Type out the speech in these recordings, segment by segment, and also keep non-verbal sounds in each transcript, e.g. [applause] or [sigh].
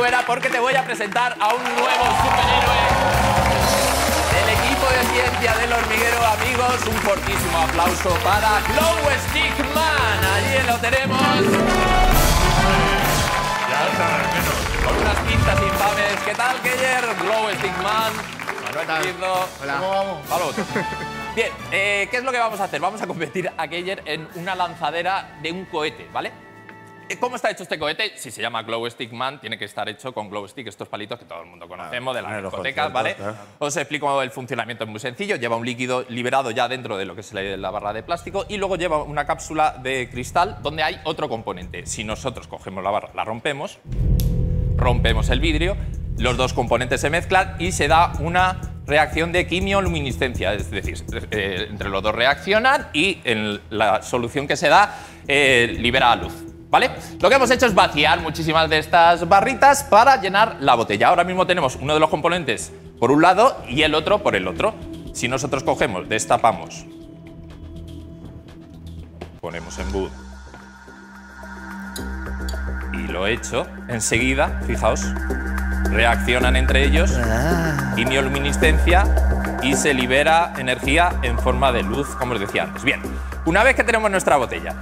fuera porque te voy a presentar a un nuevo superhéroe del equipo de ciencia del hormiguero, amigos. Un fortísimo aplauso para Glow Stick Man. Allí lo tenemos. Con unas pintas infames. ¿Qué tal, Keller? Glow Stick Man. Manuel Quirdo. Hola. ¿Cómo vamos? Vamos. Bien, eh, ¿qué es lo que vamos a hacer? Vamos a convertir a Keller en una lanzadera de un cohete, ¿vale? Eh, ¿Cómo está hecho este cohete? Si se llama Glow Stick Man, tiene que estar hecho con Glow Stick, estos palitos que todo el mundo conocemos de las discotecas, ¿vale? Os explico el funcionamiento, es muy sencillo. Lleva un líquido liberado ya dentro de lo que es la la barra de plástico y luego lleva una cápsula de cristal donde hay otro componente. Si nosotros cogemos la barra, la rompemos, rompemos el vidrio, los dos componentes se mezclan y se da una reacción de quimioluminiscencia, es decir, eh, entre los dos reaccionan y en la solución que se da eh, libera luz. ¿Vale? Lo que hemos hecho es vaciar muchísimas de estas barritas para llenar la botella. Ahora mismo tenemos uno de los componentes por un lado y el otro por el otro. Si nosotros cogemos, destapamos, ponemos en boot y lo hecho, enseguida, fijaos, reaccionan entre ellos, quimioluminiscencia y se libera energía en forma de luz, como os decía antes. Bien, una vez que tenemos nuestra botella,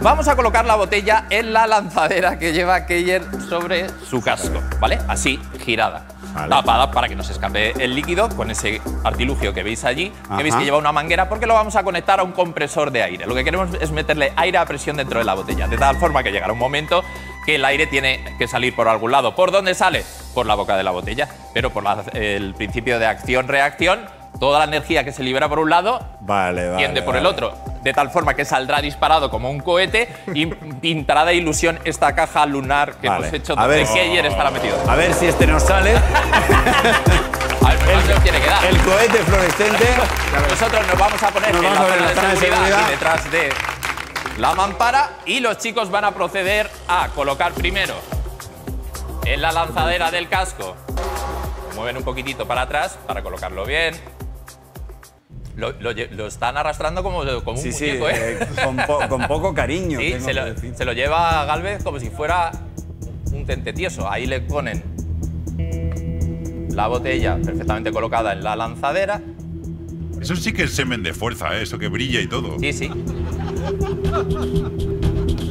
vamos a colocar la botella en la lanzadera que lleva Keyer sobre su casco, ¿vale? Así, girada. Vale. Tapada para que no se escape el líquido con ese artilugio que veis allí, que veis Ajá. que lleva una manguera porque lo vamos a conectar a un compresor de aire. Lo que queremos es meterle aire a presión dentro de la botella, de tal forma que llegará un momento que el aire tiene que salir por algún lado. ¿Por dónde sale? Por la boca de la botella. Pero por la- el principio de acción-reacción, toda la energía que se libera por un lado Vale, vale. tiende por el otro. De tal forma que saldrá disparado como un cohete y pintará de ilusión esta caja lunar que Vale. hemos hecho A ver. Keyer estará metido. A ver si este nos sale. A ver, ¿cuánto os tiene que dar? El cohete fluorescente. Nosotros nos vamos a poner Nos en la zona de en la zona de seguridad, detrás de la mampara y los chicos van a proceder a colocar primero en la lanzadera del casco. Lo mueven un poquitito para atrás para colocarlo bien. Lo, lo están arrastrando como, como un Sí, muñeco, ¿eh? eh, con, po- con poco cariño. [laughs] Sí, se lo, se lo lleva Galvez como si fuera un tente tieso. Ahí le ponen la botella perfectamente colocada en la lanzadera. Eso sí que es semen de fuerza, ¿eh? eso que brilla y todo. Sí, sí.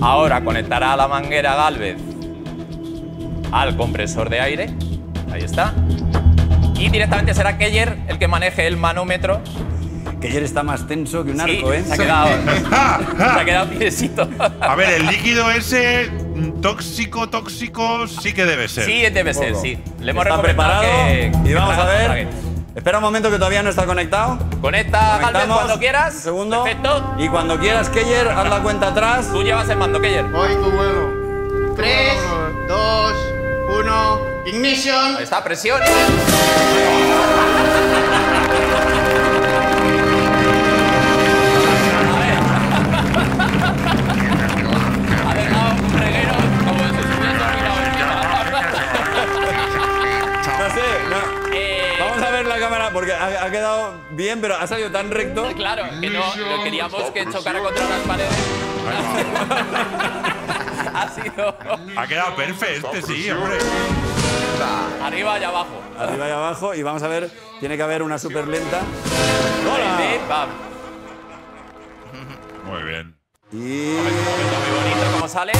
Ahora conectará la manguera Galvez al compresor de aire. Ahí está. Y directamente será Keller el que maneje el manómetro. Que ayer está más tenso que un Sí, arco, ¿eh? se ha quedado, [laughs] se ha quedado piesito. A ver, el líquido ese mm, tóxico, tóxico, sí que debe ser. Sí, debe ser, sí. Le hemos Está preparado que- y que vamos a ver. Espera un momento que todavía no está conectado. Conecta Galvez Conectamos. cuando quieras. Un segundo. Perfecto. Y cuando quieras, Keller, haz la cuenta atrás. Tú llevas el mando, Keller. Voy tu vuelo. 3, 2, 1, ignition. Ahí está, presión. [laughs] ver porque ha, ha quedado bien, pero ha salido tan recto. Claro, que no, no queríamos que chocara contra las paredes. [laughs] ha sido Ha quedado perfecto, este sí, hombre. arriba y abajo. Arriba y abajo. Y vamos a ver, tiene que haber una súper lenta. Pam. Muy bien. Y. Un momento muy bonito cómo sale.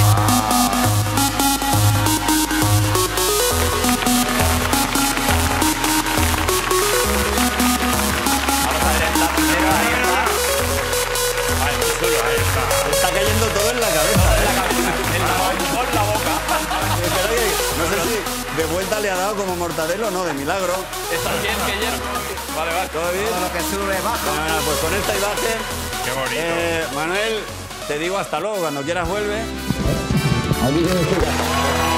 De vuelta le ha dado como mortadelo no, de milagro. ¿Estás bien, Keller? Vale, vale. ¿Todo bien? Todo lo que sube baja. Bueno, pues con esta imagen, Qué bonito. eh, Manuel, te digo hasta luego, cuando quieras vuelve. Aquí tienes.